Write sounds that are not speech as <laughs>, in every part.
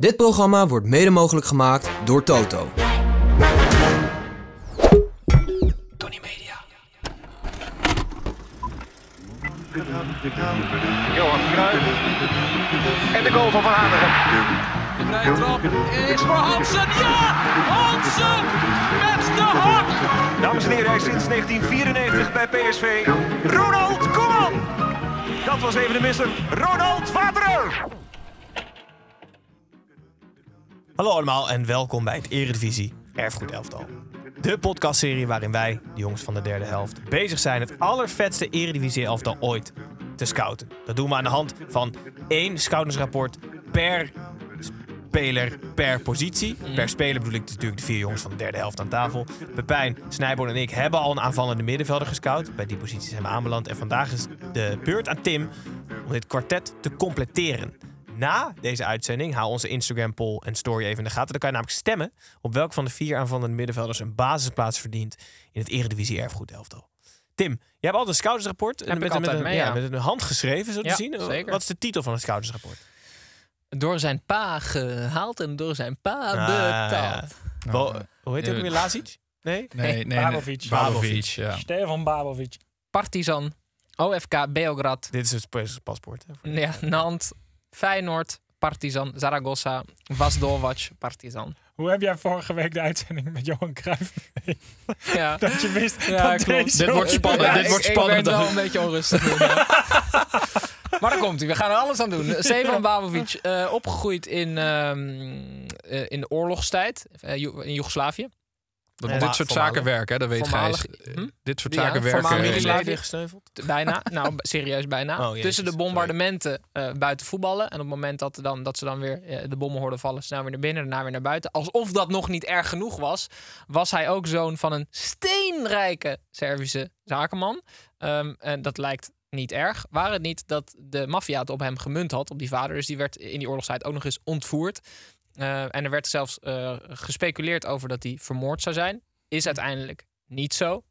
Dit programma wordt mede mogelijk gemaakt door Toto. Tony Media. Johan Cruijff. En de goal van Van Hanegem. De vrije trap is voor Hansen. Ja! Hansen met de hak! Dames en heren, hij is sinds 1994 bij PSV. Ronald Koeman. Dat was even de misser. Ronald Vaterer. Hallo allemaal en welkom bij het Eredivisie Erfgoed Elftal. De podcastserie waarin wij, de jongens van de derde helft, bezig zijn het allervetste Eredivisie Elftal ooit te scouten. Dat doen we aan de hand van één scoutingsrapport per speler per positie. Per speler bedoel ik natuurlijk de vier jongens van de derde helft aan tafel. Pepijn, Snijboon en ik hebben al een aanvallende middenvelder gescout. Bij die positie zijn we aanbeland. En vandaag is de beurt aan Tim om dit kwartet te completeren. Na deze uitzending haal onze Instagram poll en story even in de gaten. Dan kan je namelijk stemmen op welk van de vier aanvallende middenvelders een basisplaats verdient in het Eredivisie Erfgoed elftal. Tim, je hebt altijd een scoutersrapport. Heb ik met, altijd met, een, mee, ja, ja. met een hand geschreven, zo te Ja, zien. zeker. Wat is de titel van het scoutersrapport? Door zijn pa gehaald en door zijn pa Ah, betaald. ja. Bo- hoe heet hij ook weer? Lazic? Nee? Nee, nee, nee. Babovic. Babovic, ja. Stefan Babovic. Partizan, OFK Beograd, Dit is het pas- paspoort. Hè? ja, Nantes, Feyenoord, Partizan, Zaragoza, Vasdovac, Partizan. Hoe heb jij vorige week de uitzending met Johan Cruijff? Ja. Dat je wist Ja, dat klopt. deze Dit wordt spannend, Ja, dit ik- wordt ik spannend. werd wel een beetje onrustig. ja. <laughs> maar daar komt hij. We gaan er alles aan doen. Stefan Babovic, eh, opgegroeid in, ehm, eh, in de oorlogstijd eh, in Joegoslavië. Dat Ja, dit soort zaken werken, hè, dat weet Gijs. Hm? Dit soort Ja, zaken voormalig werken. Gesneuveld? Bijna, <laughs> nou serieus bijna. Oh. Tussen de bombardementen eh, buiten voetballen. En op het moment dat, er dan, dat ze dan weer eh, de bommen hoorden vallen, snel weer naar binnen, daarna weer naar buiten. Alsof dat nog niet erg genoeg was, was hij ook zoon van een steenrijke Servische zakenman. Ehm, en dat lijkt niet erg. Waar het niet dat de maffia het op hem gemunt had, op die vader. Dus die werd in die oorlogstijd ook nog eens ontvoerd. Eh, en er werd zelfs eh, gespeculeerd over dat hij vermoord zou zijn. Is uiteindelijk niet zo.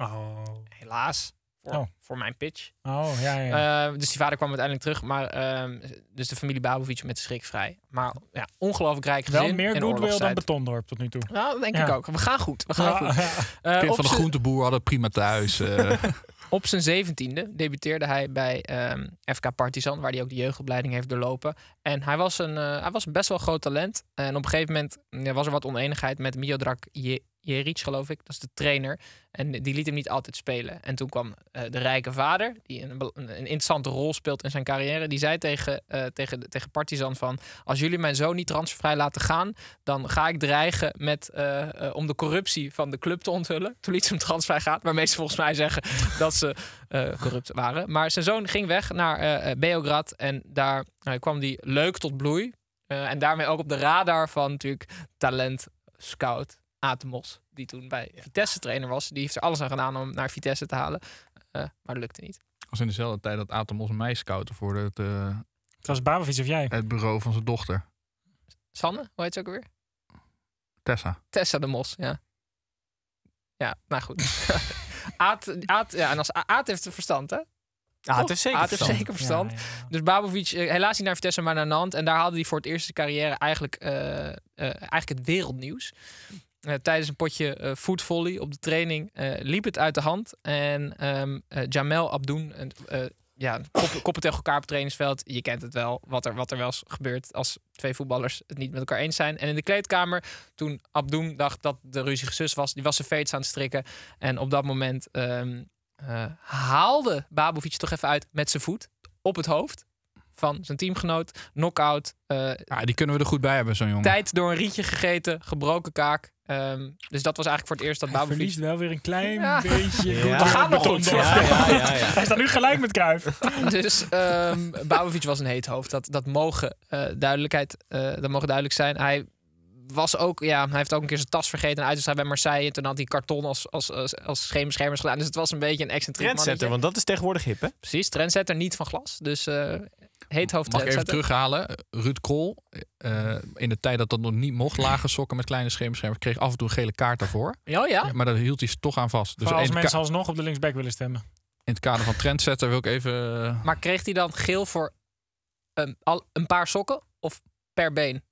Oh, Helaas. Voor, Oh. voor mijn pitch. oh ja, ja. Eh, dus die vader kwam uiteindelijk terug. Maar ehm, dus de familie Babovic met de schrik vrij. Maar ja, ongelooflijk rijk gezin. Wel meer in goodwill dan. Betondorp tot nu toe. Nou, dat denk Ja. ik ook. We gaan goed. We gaan Ja, goed. ja. <laughs> Eh, kind van de groenteboer hadden prima thuis. <laughs> Op zijn zeventiende debuteerde hij bij ehm, FK Partizan, waar hij ook de jeugdopleiding heeft doorlopen. En hij was een, eh, hij was best wel groot talent. En op een gegeven moment was er wat oneenigheid met Miodrag Jeric, geloof ik. Dat is de trainer. En die liet hem niet altijd spelen. En toen kwam eh, de rijke vader, die een, een interessante rol speelt in zijn carrière. Die zei tegen, eh, tegen, tegen Partizan van... als jullie mijn zoon niet transfervrij laten gaan... dan ga ik dreigen met, eh, om de corruptie van de club te onthullen. Toen liet ze hem transfervrij gaan. Waarmee ze volgens mij zeggen <laughs> dat ze corrupt waren. Maar zijn zoon ging weg naar Beograd. En daar kwam hij leuk tot bloei. En daarmee ook op de radar van natuurlijk talent, scout, Atemos. Die toen bij Vitesse trainer was. Die heeft er alles aan gedaan om naar Vitesse te halen. Eh, maar dat lukte niet. was in dezelfde tijd dat Atemos mij scouten voor het, eh, Het was Babovic of jij? het bureau van zijn dochter, Sanne, hoe heet ze ook weer? Tessa. Tessa de Mos, ja. Ja, nou goed. <laughs> Aad, Aad, ja, en als A- Aad heeft het verstand, hè? Ah, het is zeker Aad heeft verstand. zeker verstand. Ja, ja, ja. Dus Babovic, eh, helaas niet naar Vitesse, maar naar Nantes. En daar haalde hij voor het eerst in zijn carrière eigenlijk, eh, eh, eigenlijk het wereldnieuws. Eh, tijdens een potje eh voetvolley op de training eh, liep het uit de hand. En ehm, eh, Jamel Abdoen, en, ja, koppen, koppen <laughs> tegen elkaar op het trainingsveld. Je kent het wel, wat er, wat er wel eens gebeurt als twee voetballers het niet met elkaar eens zijn. En in de kleedkamer, toen Abdoen dacht dat de ruzie gesus was, die was zijn veets aan het strikken. En op dat moment eh, haalde Babovic toch even uit met zijn voet op het hoofd van zijn teamgenoot. Knockout. eh Ja, die kunnen we er goed bij hebben, zo'n jongen. tijd door een rietje gegeten. Gebroken kaak. Ehm, dus dat was eigenlijk voor het eerst dat Hij verliest wel weer een klein Ja. beetje. Ja. We gaan nog goed. Ja, ja, ja, ja. <laughs> Hij staat nu gelijk met Cruijff. <laughs> Dus ehm Babovic was een heet hoofd. Dat, dat, mogen, eh, duidelijkheid, eh, dat mogen duidelijk zijn. Hij was ook, ja, hij heeft ook een keer zijn tas vergeten en uitgestraald bij Marseille. En toen had hij karton als, als, als, als gedaan. Dus het was een beetje een excentriek Trendsetter, mannetje. want dat is tegenwoordig hip, hè? Precies, trendsetter, niet van glas. Dus eh heet hoofd Mag ik even terughalen? Ruud Krol, eh, in de tijd dat dat nog niet mocht, lage sokken met kleine schemerschermen, kreeg af en toe een gele kaart daarvoor. Ja, ja. Maar daar hield hij toch aan vast. Dus als het, mensen alsnog op de linksback willen stemmen. in het kader van trendsetter wil ik even... eh, Maar kreeg hij dan geel voor een, al, een paar sokken of per been?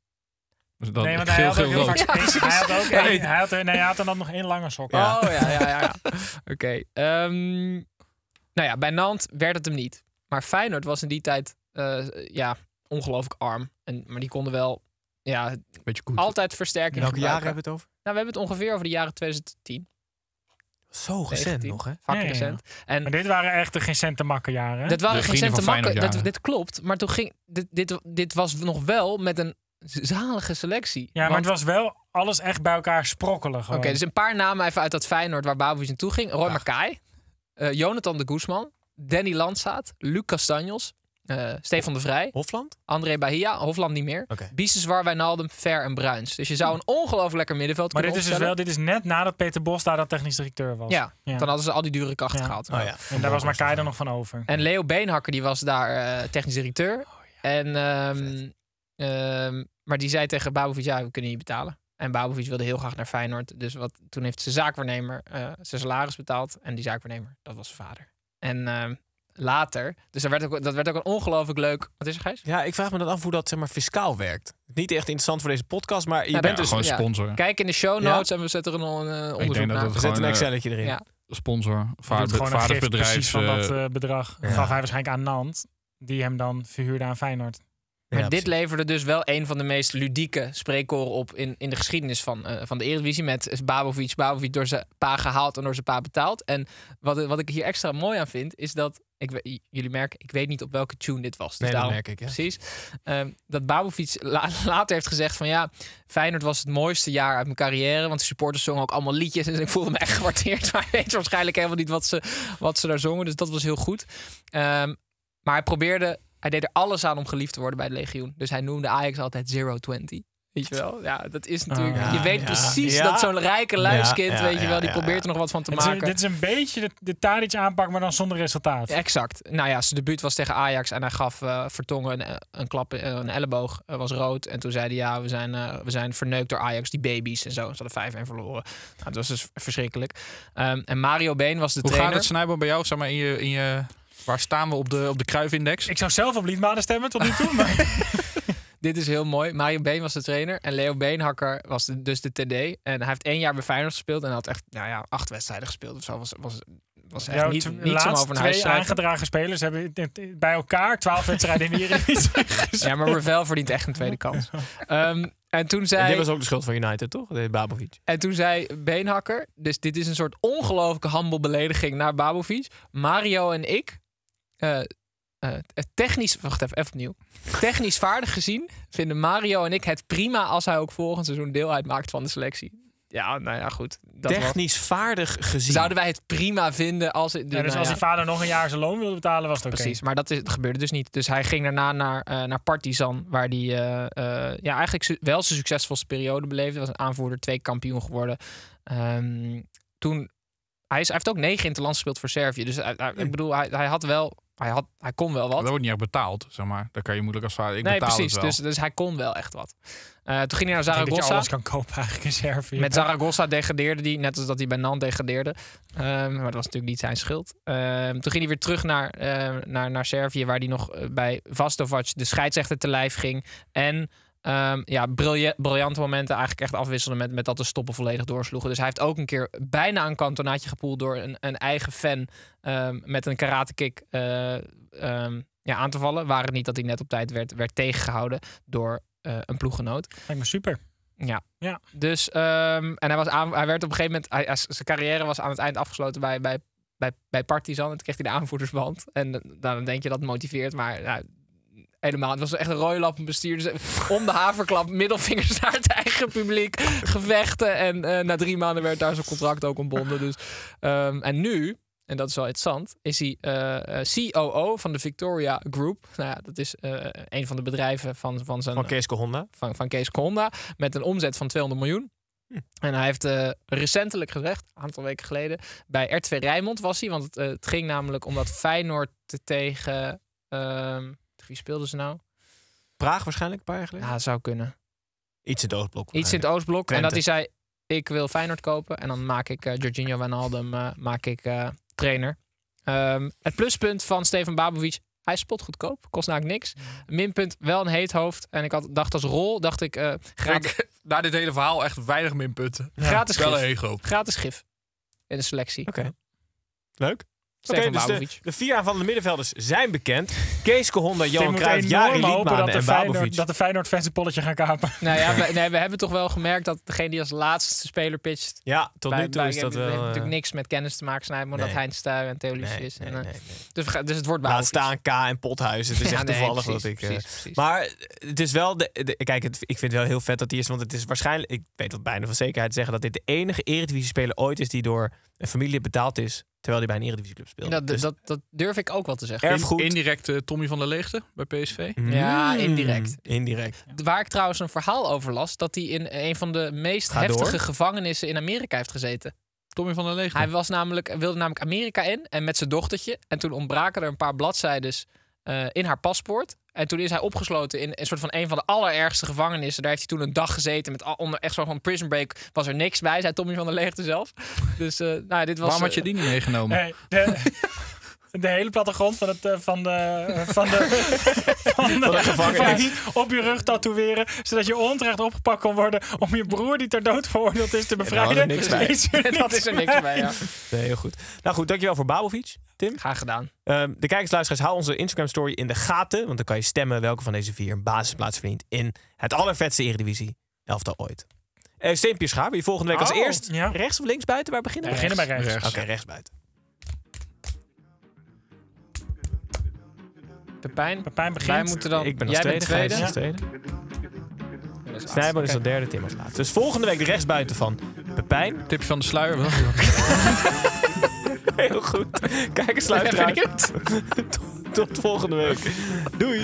Dus dan Nee, want hij geel, had ook geel, heel vaak... Hij had ook één- hij had, er- nee, hij had er dan nog één lange sok. Oh ja, ja, ja. ja. <laughs> Oké. ehm, nou ja, bij Nantes werd het hem niet. Maar Feyenoord was in die tijd eh, ja, ongelooflijk arm. En, maar die konden wel ja, Beetje goed. altijd versterking Welke jaren hebben we het over? Nou, we hebben het ongeveer over de jaren 2010. Zo recent 19. nog, hè? Fucking Ja, ja, ja. recent. En Maar dit waren echt de geen centen makken jaren. hè? dat waren De geen centen makken. Dat, dit klopt. Maar toen ging... Dit, dit, dit was nog wel met een zalige selectie. ja, maar het was wel alles echt bij elkaar sprokkelen Oké, dus een paar namen even uit dat Feyenoord waar Babovic naartoe ging. Roy Mackay, eh, Jonathan de Guzman, Danny Landsaat, Luc Castanjos, eh, Stefan de Vrij, Hofland? André Bahia, Hofland niet meer. Oké. Biseswar, Wijnaldum, Ver en Bruins. Dus je zou een ongelooflijk lekker middenveld maar dit kunnen is dus wel, opstellen. dit is net nadat Peter Bos daar dat technisch directeur was. Ja, Ja. dan hadden ze al die dure krachten Ja. gehaald. Oh ja. En daar was Makai er nog van over. En Leo Beenhakker die was daar eh, technisch directeur. Oh, En, ehm, ehm, maar die zei tegen Babovic, ja, we kunnen niet betalen. En Babovic wilde heel graag naar Feyenoord. Dus wat, toen heeft zijn zaakwaarnemer eh, zijn salaris betaald. En die zaakwaarnemer, dat was zijn vader. En ehm, later, dus dat werd, ook, dat werd ook een ongelooflijk leuk... Wat is er, Gijs? Ja, ik vraag me dan af hoe dat zeg maar, fiscaal werkt. Niet echt interessant voor deze podcast, maar je Ja, bent Ja, dus... gewoon ja. sponsor. Kijk in de show notes en we zetten er nog een eh, onderzoek denk dat naar. het We zetten een eh, Excelletje erin. ja. Sponsor, vader, gewoon een gift vadersbedrijf. precies van dat eh, bedrag. ja. Gaf hij waarschijnlijk aan Nant. Die hem dan verhuurde aan Feyenoord. Ja, Maar dit precies. leverde dus wel een van de meest ludieke spreekkoren op in, in de geschiedenis van, eh, van de Eredivisie. Met Babovic, Babovic door zijn pa gehaald en door zijn pa betaald. En wat, wat ik hier extra mooi aan vind, is dat... Ik, jullie merken, ik weet niet op welke tune dit was. Dus Nee, dat daarom- merk ik, ja. Precies. Ehm, dat Babovic la- <laughs> later heeft gezegd van ja, Feyenoord was het mooiste jaar uit mijn carrière. Want de supporters zongen ook allemaal liedjes. En <laughs> ik voelde me echt gewaardeerd. Maar hij weet waarschijnlijk helemaal niet wat ze, wat ze daar zongen. Dus dat was heel goed. Ehm, maar hij probeerde, hij deed er alles aan om geliefd te worden bij de Legioen. Dus hij noemde Ajax altijd 020. Weet je wel? Ja, dat is natuurlijk. Ah, je weet ja. precies Ja. dat zo'n rijke luiskind, Ja, ja, weet je wel, die ja, probeert ja. er nog wat van te is, maken. dit is een beetje de, de Tadic aanpak, maar dan zonder resultaat. Exact. Nou ja, zijn debuut was tegen Ajax en hij gaf eh, Vertongen een, een klap, eh, een elleboog, eh, was rood. En toen zei hij, ja, we zijn, eh, we zijn verneukt door Ajax, die baby's en zo. Ze hadden 5-1 verloren. Nou, dat was dus verschrikkelijk. Ehm, en Mario Been was de Hoe trainer. gaat het Snijboom bij jou? Zeg maar in je, in je, waar staan we op de, op de Kruifindex? Ik zou zelf op Liedmanen stemmen tot nu toe. Maar <laughs> Dit is heel mooi. Mario Been was de trainer en Leo Beenhakker was de- dus de TD. En hij heeft één jaar bij Feyenoord gespeeld en had echt, nou ja, acht wedstrijden gespeeld of zo. Was, was, was echt jouw niet, niet over naar huis twee aangedragen spelers hebben bij elkaar 12 wedstrijden in de Eredivisie. <laughs> Ja, maar Ravel verdient echt een tweede kans. Ehm, en toen zei... En dit was ook de schuld van United, toch? De Babovic. En toen zei Beenhakker, dus dit is een soort ongelooflijke humble belediging naar Babovic. Mario en ik, eh, eh, technisch, wacht even, even opnieuw. Technisch vaardig gezien vinden Mario en ik het prima als hij ook volgend seizoen deel uitmaakt van de selectie. Ja, nou ja, goed. Dat was- Technisch vaardig gezien. zouden wij het prima vinden als... het- Ja, dus nou als ja. die vader nog een jaar zijn loon wilde betalen, was het oké. Precies, maar dat, is, dat gebeurde dus niet. Dus hij ging daarna naar, eh, naar Partizan, waar hij eh, eh, ja, eigenlijk wel zijn succesvolste periode beleefde. Was een aanvoerder, twee kampioen geworden. Ehm, toen, hij, is, hij heeft ook negen interlands gespeeld voor Servië. Dus ik bedoel, hij, hij had wel, hij, had, hij kon wel wat. Dat wordt niet echt betaald, zeg maar. Dan kan je moeilijk als vader. Ik nee, betaal precies. het wel. Dus, dus hij kon wel echt wat. Eh, toen ging hij naar Ik denk dat je Zaragoza. alles kan kopen eigenlijk in Servië. Met Zaragoza degradeerde hij, net als dat hij bij Nantes degradeerde. Ehm, maar dat was natuurlijk niet zijn schuld. Ehm, toen ging hij weer terug naar, eh, naar, naar Servië, waar hij nog eh, bij Vastovac de scheidsrechter te lijf ging. En ehm, ja, brilja- briljante momenten eigenlijk echt afwisselen met, met dat de stoppen volledig doorsloegen. Dus hij heeft ook een keer bijna een kantonaatje gepoeld door een, een eigen fan ehm, met een karate kick eh, ehm, ja, aan te vallen. Waar het niet dat hij net op tijd werd, werd tegengehouden door eh, een ploeggenoot. Lijkt me super. Ja. Ja. Dus, en hij, was aan, hij werd op een gegeven moment, hij, zijn carrière was aan het eind afgesloten bij, bij, bij, bij Partizan. En toen kreeg hij de aanvoerdersband. En dan- dan denk je dat motiveert, maar helemaal. Het was echt een rode lap bestuur. Dus om de haverklap, middelvingers <laughs> naar het eigen publiek, gevechten. En eh, na drie maanden werd daar zijn contract ook ontbonden. Dus, ehm, en nu, en dat is wel interessant, is hij eh, eh, COO van de Victoria Group. Nou ja, dat is eh, een van de bedrijven van, van zijn Van Kees Honda. van, van Kees Honda met een omzet van 200 miljoen. En hij heeft eh, recentelijk gezegd, een aantal weken geleden, bij RTV Rijnmond was hij. Want het, eh, het ging namelijk omdat Feyenoord te- tegen... ehm, wie speelden ze nou? Praag waarschijnlijk, een paar jaar geleden. Ja, zou kunnen. Iets in het oogblok. Iets in het Oostblok. En dat hij zei, ik wil Feyenoord kopen. En dan maak ik eh Jorginho Wijnaldum eh, maak ik, eh, trainer. Ehm, het pluspunt van Stefan Babovic, Hij is spotgoedkoop, kost namelijk niks. Minpunt, wel een heet hoofd. En ik had, dacht als rol, dacht ik, eh gratis, Ik, na dit hele verhaal echt weinig minpunten. gratis Wel een gif. ego. Gratis gif in de selectie. Oké. Leuk. Oké, dus de, de vier aanvallende middenvelders zijn bekend. Kees Honda, Johan Cruijff, Jari Liedman dat de, en Feyenoord, Babovic. dat de Feyenoord fans een polletje gaan kapen. <laughs> Nou ja, we, nee, we hebben toch wel gemerkt dat degene die als laatste speler pitcht... Ja, tot bij, nu toe bij- is dat heeft wel... natuurlijk eh, niks met kennis te maken, Snijden, maar dat. Heinz Stuy en Theo nee, Lucius. nee, en, eh, nee, nee. Dus, we gaan- dus het wordt Laat staan K en Pothuizen. Het is <laughs> Ja, echt nee, toevallig precies, dat ik... eh, precies, precies. Maar het is wel... De, de- kijk, het, ik vind het wel heel vet dat hij is. Want het is waarschijnlijk... Ik weet wat bijna van zekerheid zeggen... dat dit de enige Eredivisie-speler ooit is... die door een familie betaald is... terwijl hij bij een Eredivisieclub speelt. dat, Dus dat, dat durf ik ook wel te zeggen. erfgoed... Indirect eh, Tommy van der Leegte bij PSV. Ja, Mm, indirect. Indirect. Waar ik trouwens een verhaal over las, dat hij in een van de meest Ga heftige door. gevangenissen in Amerika heeft gezeten. Tommy van der Leegte. Hij was namelijk, wilde namelijk Amerika in en met zijn dochtertje. En toen ontbraken er een paar bladzijden eh, in haar paspoort. En toen is hij opgesloten in een soort van een van de allerergste gevangenissen. Daar heeft hij toen een dag gezeten met al, onder echt zo van prison break. Was er niks bij, zei Tommy van der Leegte zelf. Dus eh, nou, ja, dit was. Waarom had je eh, die niet meegenomen? Nee, de, de hele plattegrond van, het, eh, van de, eh, van de, <laughs> van de, gevangenis op je rug tatoeëren. Zodat je onterecht opgepakt kon worden om je broer die ter dood veroordeeld is te bevrijden. we niks bij. Is er dat niks is er niks bij, ja. Nee, heel goed. Nou goed, dankjewel voor Babovic, Tim. Graag gedaan. Ehm, de kijkers, luisteraars, hou onze Instagram story in de gaten. Want dan kan je stemmen welke van deze vier een basisplaats verdient in het allervetste Eredivisie elftal ooit. Uh, Steempje Schaar, wil je volgende week als Oh, eerst ja. rechts of links buiten? Waar beginnen We we? beginnen bij rechts. Oké, rechts buiten. Pepijn, Pepijn begint. wij moeten dan. ik ben als jij tweede, bent tweede. Gijs is als tweede. Snijboon is als derde, Tim als laatste. Dus volgende week de rechtsbuiten van Pepijn. Tipje van de sluier. wel. <laughs> Heel goed. Kijkers, Ik ben luisteraars. Tot, tot volgende week. Doei.